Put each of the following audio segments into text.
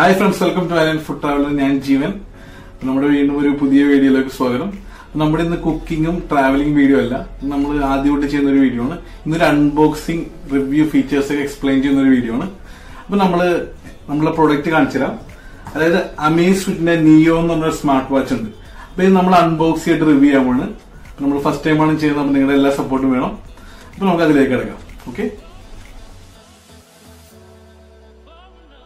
Hi friends welcome to island food traveller ഞാൻ ജീവൻ. നമ്മുടെ വീണ്ടും ഒരു പുതിയ വീഡിയോയിലേക്ക് സ്വാഗതം. നമ്മുടെ ഇന്ന് കുക്കിങ്ങും ട്രാവലിംഗ് വീഡിയോ അല്ല. നമ്മൾ ആദ്യമായിട്ട് ചെയ്യുന്ന ഒരു വീഡിയോ ആണ്. ഇന്നൊരു അൺബോക്സിംഗ് റിവ്യൂ ഫീച്ചേഴ്സ് ഒക്കെ എക്സ്പ്ലെയിൻ ചെയ്യുന്ന ഒരു വീഡിയോ ആണ്. അപ്പൊ നമ്മൾ നമ്മളെ പ്രൊഡക്റ്റ് കാണിച്ചുതരാം. അതായത് അമേസ് ഫിറ്റിന്റെ നിയോ എന്ന് പറഞ്ഞ സ്മാർട്ട് വാച്ച് ഉണ്ട്. അപ്പൊ ഇത് നമ്മൾ അൺബോക്സ് ചെയ്തിട്ട് റിവ്യൂ ചെയ്യാൻ നമ്മൾ ഫസ്റ്റ് ടൈമാണ് ചെയ്യുന്നത്. നിങ്ങളുടെ എല്ലാ സപ്പോർട്ടും വേണം. അപ്പൊ നമുക്ക് അതിലേക്ക് കിടക്കാം. ഓക്കെ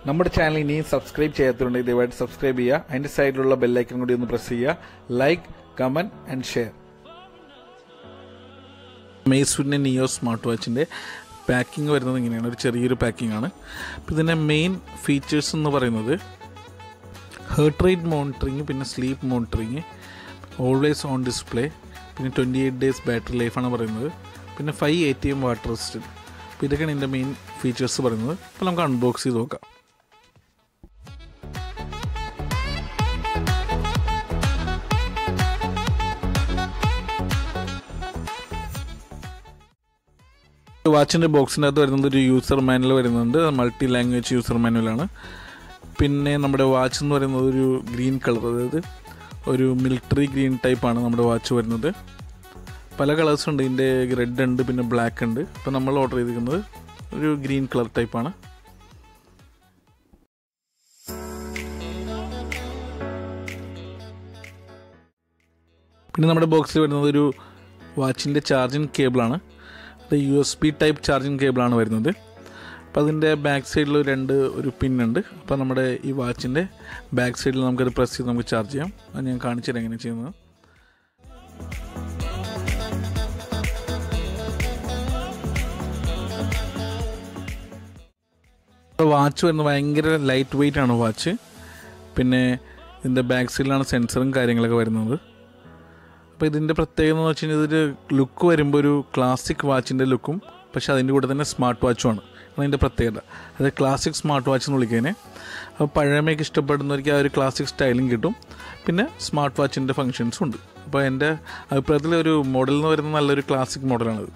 നമ്മുടെ ചാനൽ ഇനിയും സബ്സ്ക്രൈബ് ചെയ്യാത്തതുണ്ടെങ്കിൽ ദയവായിട്ട് സബ്സ്ക്രൈബ് ചെയ്യുക. അതിന്റെ സൈഡിലുള്ള ബെല്ലൈക്കൺ കൂടി ഒന്ന് പ്രസ് ചെയ്യുക. ലൈക്ക് കമന്റ് ആൻഡ് ഷെയർ മേസ്ഫുഡിന്റെ നിയോ സ്മാർട്ട് വാച്ചിന്റെ പാക്കിംഗ് വരുന്നത് ഇങ്ങനെയാണ്. ഒരു ചെറിയൊരു പാക്കിംഗ് ആണ്. അപ്പോൾ ഇതിന്റെ മെയിൻ ഫീച്ചേഴ്സ് എന്ന് പറയുന്നത് ഹേർട്ട് റേറ്റ് മോണിറ്ററിങ് പിന്നെ sleep monitoring always on display പിന്നെ ട്വന്റി എയ്റ്റ് ഡേയ്സ് ബാറ്ററി ലൈഫാണ് പറയുന്നത്. പിന്നെ five A T M water resistant അപ്പോൾ ഇതൊക്കെയാണ് ഇതിന്റെ മെയിൻ ഫീച്ചേഴ്സ് പറയുന്നത്. അപ്പോൾ നമുക്ക് അൺബോക്സ് ചെയ്ത് നോക്കാം. വാച്ചിന്റെ ബോക്സിനകത്ത് വരുന്നത് ഒരു യൂസർ മാനുവൽ വരുന്നുണ്ട്. മൾട്ടി ലാംഗ്വേജ് യൂസർ മാനുവലാണ് പിന്നെ നമ്മുടെ വാച്ച് എന്ന് പറയുന്നത് ഒരു ഗ്രീൻ കളർ അതായത് ഒരു മിലിറ്ററി ഗ്രീൻ ടൈപ്പാണ് നമ്മുടെ വാച്ച് വരുന്നത്. പല കളേഴ്സ് ഉണ്ട്. ഇതിന്റെ റെഡ് ഉണ്ട് പിന്നെ ബ്ലാക്ക് ഉണ്ട്. അപ്പോൾ നമ്മൾ ഓർഡർ ചെയ്തിരിക്കുന്നത് ഒരു ഗ്രീൻ കളർ ടൈപ്പാണ് പിന്നെ നമ്മുടെ ബോക്സിൽ വരുന്നത് ഒരു വാച്ചിന്റെ ചാർജിങ് കേബിളാണ് അത് U S B type charging കേബിളാണ് വരുന്നത്. അപ്പോൾ അതിന്റെ ബാക്ക് സൈഡിൽ രണ്ട് ഒരു പിന്നുണ്ട് അപ്പോൾ നമ്മുടെ ഈ വാച്ചിന്റെ ബാക്ക് സൈഡിൽ നമുക്കത് പ്രസ് ചെയ്ത് നമുക്ക് ചാർജ് ചെയ്യാം. അത് ഞാൻ കാണിച്ചു തരാം എങ്ങനെ ചെയ്യുന്നത് വാച്ച് വരുന്നത് ഭയങ്കര ലൈറ്റ് വെയിറ്റ് ആണ് വാച്ച് പിന്നെ ഇതിന്റെ ബാക്ക് സൈഡിലാണ് സെൻസറും കാര്യങ്ങളൊക്കെ വരുന്നത്. അപ്പോൾ ഇതിന്റെ പ്രത്യേകത എന്ന് വെച്ച് കഴിഞ്ഞാൽ ഇതൊരു ലുക്ക് വരുമ്പോൾ ഒരു ക്ലാസിക് വാച്ചിന്റെ ലുക്കും പക്ഷെ അതിന്റെ കൂടെ തന്നെ സ്മാർട്ട് വാച്ചും വാച്ചുമാണ് അതിന്റെ പ്രത്യേകത. അത് ക്ലാസിക് സ്മാർട്ട് വാച്ച് എന്ന് വിളിക്കുന്നതിനെ അപ്പോൾ പഴമയൊക്കെ ഇഷ്ടപ്പെടുന്നവർക്ക് ആ ഒരു ക്ലാസിക് സ്റ്റൈലും കിട്ടും. പിന്നെ സ്മാർട്ട് വാച്ചിന്റെ ഫങ്ഷൻസും ഉണ്ട്. അപ്പോൾ എന്റെ അഭിപ്രായത്തിൽ ഒരു മോഡൽ എന്ന് പറയുന്നത് നല്ലൊരു ക്ലാസിക് മോഡലാണത്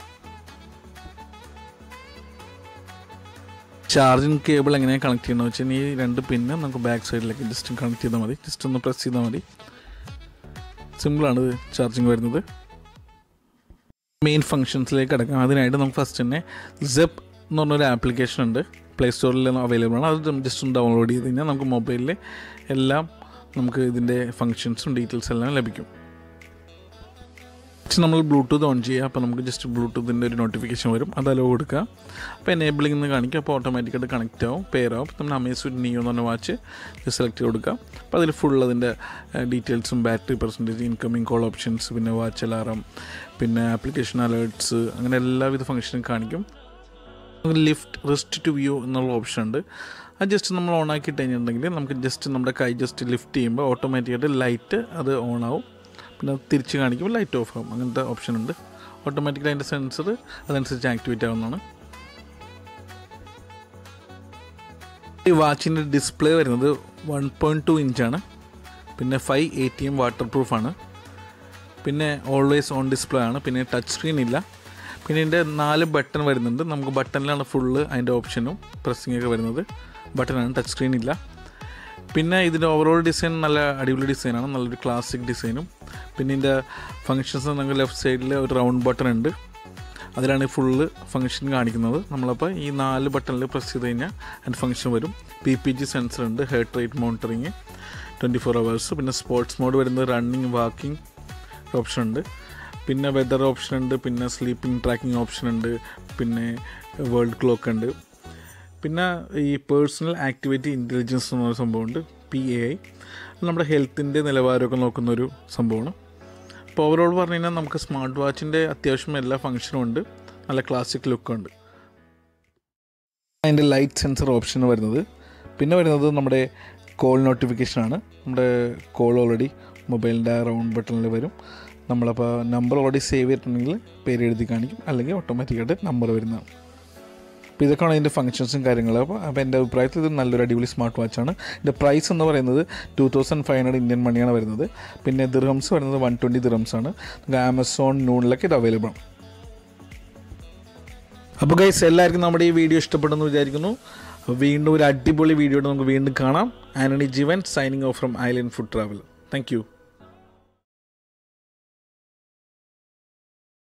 ചാർജിങ് കേബിൾ എങ്ങനെയാണ് കണക്ട് ചെയ്യണമെന്ന് വെച്ചാൽ ഈ രണ്ട് പിന്നെ നമുക്ക് ബാക്ക് സൈഡിലേക്ക് ജസ്റ്റ് കണക്ട് ചെയ്താൽ മതി. ജസ്റ്റ് ഒന്ന് പ്രസ് ചെയ്താൽ മതി. സിമ്പിളാണ് ചാർജിങ് വരുന്നത്. മെയിൻ ഫങ്ഷൻസിലേക്ക് കിടക്കാം. അതിനായിട്ട് നമുക്ക് ഫസ്റ്റ് തന്നെ സെപ്പ് എന്ന് പറഞ്ഞൊരു ആപ്ലിക്കേഷൻ ഉണ്ട്. പ്ലേ സ്റ്റോറിൽ അവൈലബിൾ ആണ്. അത് ജസ്റ്റ് ഒന്ന് ഡൗൺലോഡ് ചെയ്ത് കഴിഞ്ഞാൽ നമുക്ക് മൊബൈലിൽ എല്ലാം നമുക്ക് ഇതിന്റെ ഫങ്ഷൻസും ഡീറ്റെയിൽസ് എല്ലാം ലഭിക്കും. ജസ്റ്റ് നമ്മൾ ബ്ലൂടൂത്ത് ഓൺ ചെയ്യുക അപ്പോൾ നമുക്ക് ജസ്റ്റ് ബ്ലൂടൂത്തിന്റെ ഒരു നോട്ടിഫിക്കേഷൻ വരും. അത് അലോ കൊടുക്കുക. അപ്പോൾ എനേബിളിംഗ് എന്ന് കാണിക്കുക. അപ്പോൾ ഓട്ടോമാറ്റിക്കായിട്ട് കണക്റ്റ് ആവും. പെയർ ആവും. നമ്മൾ അമേസോൺ നിയോ എന്ന് പറഞ്ഞ വാച്ച് സെലക്ട് ചെയ്ത് കൊടുക്കുക. അപ്പോൾ അതിൽ ഫുൾ അതിന്റെ ഡീറ്റെയിൽസും battery percentage incoming call options പിന്നെ വാച്ച് അലാറം പിന്നെ ആപ്ലിക്കേഷൻ അലേർട്ട്സ് അങ്ങനെ എല്ലാവിധ ഫംഗ്ഷനും കാണിക്കും. ലിഫ്റ്റ് റിസ്റ്റ് ടു വ്യൂ എന്നുള്ള ഓപ്ഷൻ ഉണ്ട്. അത് ജസ്റ്റ് നമ്മൾ ഓൺ ആക്കി കഴിഞ്ഞിട്ടുണ്ടെങ്കിൽ നമുക്ക് ജസ്റ്റ് നമ്മുടെ കൈ ജസ്റ്റ് ലിഫ്റ്റ് ചെയ്യുമ്പോൾ ഓട്ടോമാറ്റിക്കായിട്ട് ലൈറ്റ് അത് ഓൺ ആവും. പിന്നെ തിരിച്ച് കാണിക്കുമ്പോൾ ലൈറ്റ് ഓഫ് ആകും അങ്ങനത്തെ ഓപ്ഷൻ ഉണ്ട്. ഓട്ടോമാറ്റിക്കലി അതിന്റെ സെൻസർ അതനുസരിച്ച് ആക്ടിവേറ്റ് ആവുന്നതാണ്. ഈ വാച്ചിന്റെ ഡിസ്പ്ലേ വരുന്നത് വൺ പോയിന്റ് ടു ഇഞ്ചാണ് പിന്നെ five A T M water പ്രൂഫാണ് പിന്നെ ഓൾവേസ് ഓൺ ഡിസ്പ്ലേ ആണ്. പിന്നെ ടച്ച് സ്ക്രീൻ ഇല്ല. പിന്നെ ഇതിന്റെ നാല് ബട്ടൺ വരുന്നുണ്ട്. നമുക്ക് ബട്ടണിലാണ് ഫുള്ള് അതിന്റെ ഓപ്ഷനും പ്രസ്സിംഗ് ഒക്കെ വരുന്നത്. ബട്ടണാണ് ടച്ച് സ്ക്രീൻ ഇല്ല. പിന്നെ ഇതിന്റെ ഓവറോൾ ഡിസൈൻ നല്ല അടിപൊളി ഡിസൈനാണ് നല്ലൊരു ക്ലാസിക് ഡിസൈനും പിന്നെ ഇതിന്റെ ഫങ്ഷൻസ് നമുക്ക് ലെഫ്റ്റ് സൈഡിൽ ഒരു റൗണ്ട് ബട്ടൺ ഉണ്ട്. അതിലാണ് ഫുള്ള് ഫങ്ഷൻ കാണിക്കുന്നത്. നമ്മളപ്പോൾ ഈ നാല് ബട്ടണിൽ പ്രസ് ചെയ്ത് കഴിഞ്ഞാൽ അതിന്റെ ഫങ്ഷൻ വരും. പി പി ജി സെൻസർ ഉണ്ട് heart rate monitoring twenty four hours പിന്നെ സ്പോർട്സ് മോഡ് വരുന്നത് റണ്ണിങ് വാക്കിംഗ് ഓപ്ഷൻ ഉണ്ട്. പിന്നെ വെതർ ഓപ്ഷൻ ഉണ്ട് പിന്നെ സ്ലീപ്പിംഗ് ട്രാക്കിംഗ് ഓപ്ഷൻ ഉണ്ട്. പിന്നെ വേൾഡ് ക്ലോക്ക് ഉണ്ട്. പിന്നെ ഈ പേഴ്സണൽ ആക്ടിവിറ്റി ഇന്റലിജൻസ് എന്ന് എന്നൊരു സംഭവമുണ്ട് പി എ ഐ നമ്മുടെ ഹെൽത്തിന്റെ നിലവാരമൊക്കെ നോക്കുന്ന ഒരു സംഭവമാണ്. അപ്പോൾ ഓവറോൾ പറഞ്ഞു കഴിഞ്ഞാൽ നമുക്ക് സ്മാർട്ട് വാച്ചിന്റെ അത്യാവശ്യം എല്ലാ ഫങ്ഷനും ഉണ്ട് നല്ല ക്ലാസിക് ലുക്കുണ്ട് അതിന്റെ ലൈറ്റ് സെൻസർ ഓപ്ഷൻ വരുന്നത്. പിന്നെ വരുന്നത് നമ്മുടെ കോൾ നോട്ടിഫിക്കേഷനാണ് നമ്മുടെ കോൾ ഓൾറെഡി മൊബൈലിന്റെ റൗണ്ട് ബട്ടണിൽ വരും. നമ്മളപ്പോൾ നമ്പർ ഓൾറെഡി സേവ് ചെയ്തിട്ടുണ്ടെങ്കിൽ പേര് എഴുതി കാണിക്കും അല്ലെങ്കിൽ ഓട്ടോമാറ്റിക്കായിട്ട് നമ്പർ വരുന്നതാണ്. അപ്പോൾ ഇതൊക്കെയാണ് ഇതിന്റെ ഫങ്ഷൻസും കാര്യങ്ങളും. അപ്പോൾ അപ്പോൾ എന്റെ അഭിപ്രായത്തിൽ ഇത് നല്ലൊരു അടിപൊളി സ്മാർട്ട് വാച്ചാണ് ഇതിന്റെ പ്രൈസ് എന്ന് പറയുന്നത് two thousand five hundred Indian മണിയാണ് വരുന്നത്. പിന്നെ ദിർഹംസ് വരുന്നത് വൺ ട്വന്റി ദിർഹംസ് ആണ്. ആമസോൺ നൂണിലൊക്കെ ഇത് അവൈലബിൾ ആണ്. അപ്പോൾ ഗൈസ് എല്ലാവർക്കും നമ്മുടെ ഈ വീഡിയോ ഇഷ്ടപ്പെടുന്നു വിചാരിക്കുന്നു. വീണ്ടും ഒരു അടിപൊളി വീഡിയോ നമുക്ക് വീണ്ടും കാണാം. Antony Jeevan signing off from island food travel thank